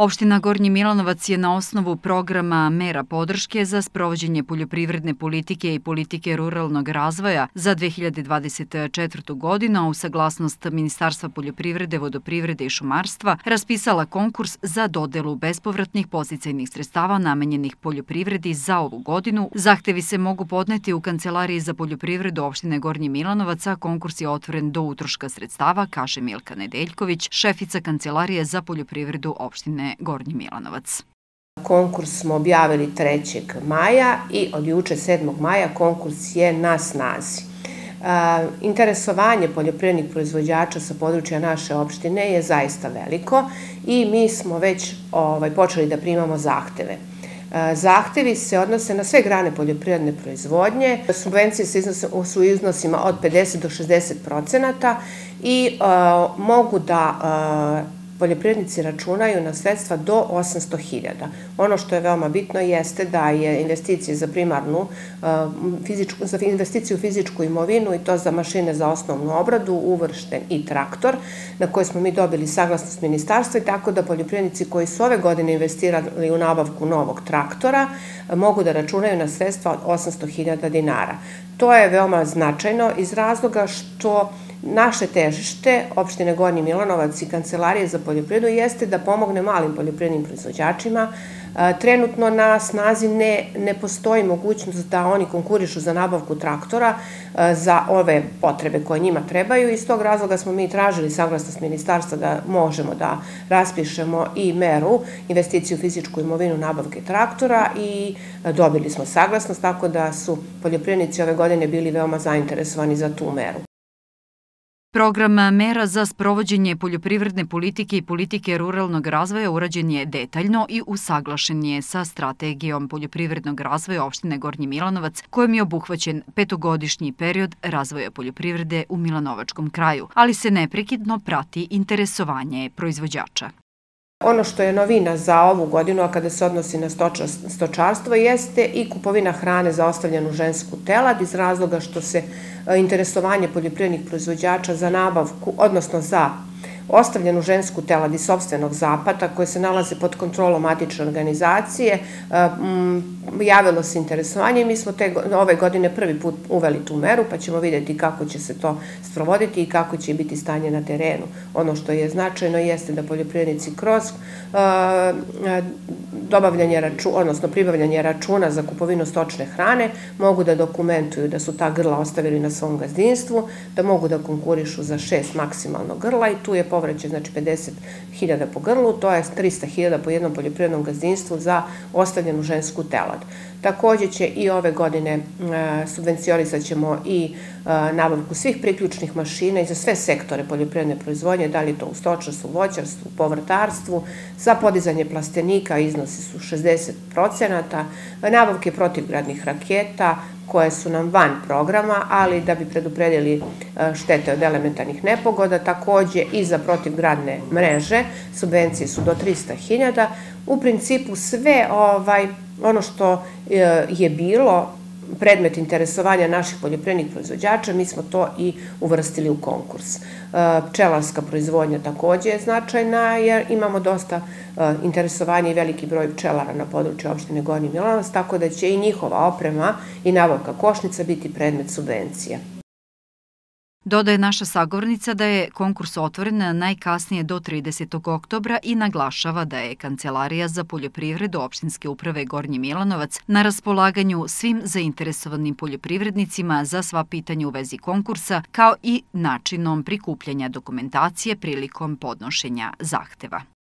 Opština Gornji Milanovac je na osnovu programa mera podrške za sprovođenje poljoprivredne politike i politike ruralnog razvoja za 2024. godinu, u saglasnost Ministarstva poljoprivrede, vodoprivrede i šumarstva raspisala konkurs za dodelu bespovratnih posticajnih sredstava namenjenih poljoprivredi za ovu godinu. Zahtevi se mogu podneti u Kancelariji za poljoprivredu opštine Gornji Milanovac, a konkurs je otvoren do utroška sredstava, kaže Milka Nedeljković, šefica Kancelarije za poljoprivredu opštine Gornji Milanovac. Konkurs smo objavili 3. maja i od juče 7. maja konkurs je na snazi. Interesovanje poljoprivrednih proizvođača sa područja naše opštine je zaista veliko i mi smo već ovaj, počeli da primamo zahteve. Zahtevi se odnose na sve grane poljoprivredne proizvodnje. Subvencije su u iznosima od 50 do 60 procenata i mogu da poljoprivrednici računaju na sredstva do 800.000. Ono što je veoma bitno jeste da je investicije za primarnu, fizičku, za investiciju u fizičku imovinu i to za mašine za osnovnu obradu uvršten i traktor na koje smo mi dobili saglasnost ministarstva i tako da poljoprivrednici koji su ove godine investirali u nabavku novog traktora mogu da računaju na sredstva od 800.000 dinara. To je veoma značajno iz razloga što Naše težište, opštine Gornji Milanovac i Kancelarije za poljoprivredu, jeste da pomogne malim poljoprivrednim proizvođačima. Trenutno na snazi ne, ne postoji mogućnost da oni konkurišu za nabavku traktora za ove potrebe koje njima trebaju. Iz tog razloga smo mi tražili saglasnost ministarstva da možemo da raspišemo i meru investiciju u fizičku imovinu nabavke traktora i dobili smo saglasnost, tako da su poljoprivrednici ove godine bili veoma zainteresovani za tu meru. Program mera za sprovođenje poljoprivredne politike i politike ruralnog razvoja urađen je detaljno i usaglašen je sa strategijom poljoprivrednog razvoja opštine Gornji Milanovac, kojom je obuhvaćen petogodišnji period razvoja poljoprivrede u Milanovačkom kraju, ali se neprekidno prati interesovanje proizvođača. Ono što je novina za ovu godinu, a kada se odnosi na stočarstvo, jeste i kupovina hrane za ostavljenu žensku telad iz razloga što se interesovanje poljoprivrednih proizvođača za nabavku, odnosno za ostavljenu žensku telad iz sobstvenog zapata koje se nalaze pod kontrolom matične organizacije, e, javilo se interesovanje i mi smo te, ove godine prvi put uveli tu meru, pa ćemo videti kako će se to sprovoditi i kako će biti stanje na terenu. Ono što je značajno jeste da poljoprivrednici kroz uh, dobavljanje računa, odnosno pribavljanje računa za kupovinu stočne hrane mogu da dokumentuju da su ta grla ostavili na svom gazdinstvu, da mogu da konkurišu za šest maksimalno grla i tu je povraćaj, znači 50.000 po grlu, to je 300.000 po jednom poljoprivrednom gazdinstvu za ostavljenu žensku telad. Takođe će i ove godine e, subvencionisat ćemo i e, nabavku svih priključnih mašina i za sve sektore poljoprivredne proizvodnje, da li to u stočarstvu, voćarstvu, povrtarstvu, za podizanje plastenika iznosi su 60 procenata, nabavke protivgradnih raketa, koje su nam van programa, ali da bi predupredili e, štete od elementarnih nepogoda, takođe i za protivgradne mreže, subvencije su do 300.000. U principu sve ovaj ono što e, je bilo predmet interesovanja naših poljoprivrednih proizvođača, mi smo to i uvrstili u konkurs. E, pčelarska proizvodnja takođe je značajna jer imamo dosta e, interesovanja i veliki broj pčelara na području opštine Gornji Milanovac, tako da će i njihova oprema i nabavka košnica biti predmet subvencija. Dodaje naša sagovornica da je konkurs otvoren najkasnije do 30. oktobra i naglašava da je Kancelarija za poljoprivredu opštinske uprave Gornji Milanovac na raspolaganju svim zainteresovanim poljoprivrednicima za sva pitanja u vezi konkursa, kao i načinom prikupljanja dokumentacije prilikom podnošenja zahteva.